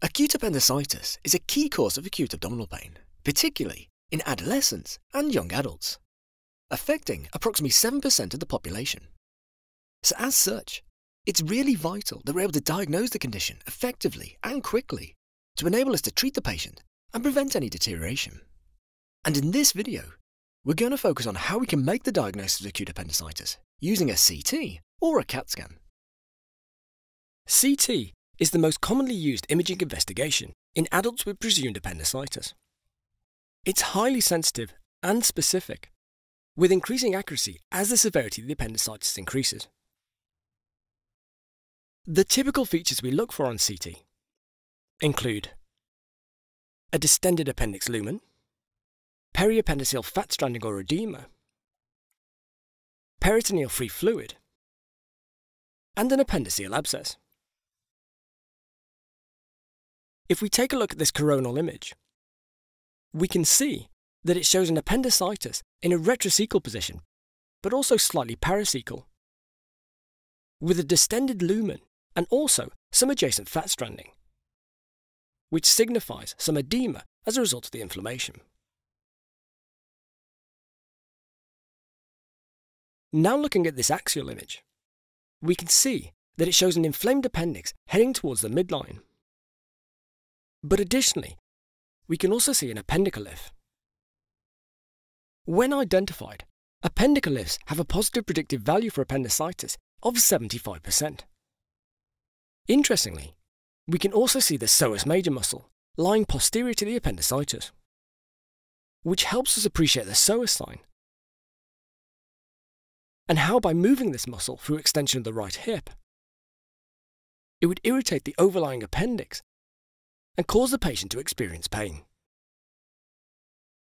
Acute appendicitis is a key cause of acute abdominal pain, particularly in adolescents and young adults, affecting approximately 7% of the population. So, as such, it's really vital that we're able to diagnose the condition effectively and quickly to enable us to treat the patient and prevent any deterioration. And in this video, we're going to focus on how we can make the diagnosis of acute appendicitis using a CT or a CAT scan. CT is the most commonly used imaging investigation in adults with presumed appendicitis. It's highly sensitive and specific, with increasing accuracy as the severity of the appendicitis increases. The typical features we look for on CT include a distended appendix lumen, periappendiceal fat stranding or edema, peritoneal free fluid, and an appendiceal abscess. If we take a look at this coronal image, we can see that it shows an appendicitis in a retrocecal position, but also slightly paracecal, with a distended lumen and also some adjacent fat stranding, which signifies some edema as a result of the inflammation. Now looking at this axial image, we can see that it shows an inflamed appendix heading towards the midline. But additionally, we can also see an appendicolith. When identified, appendicoliths have a positive predictive value for appendicitis of 75%. Interestingly, we can also see the psoas major muscle lying posterior to the appendicitis, which helps us appreciate the psoas sign and how by moving this muscle through extension of the right hip, it would irritate the overlying appendix and cause the patient to experience pain.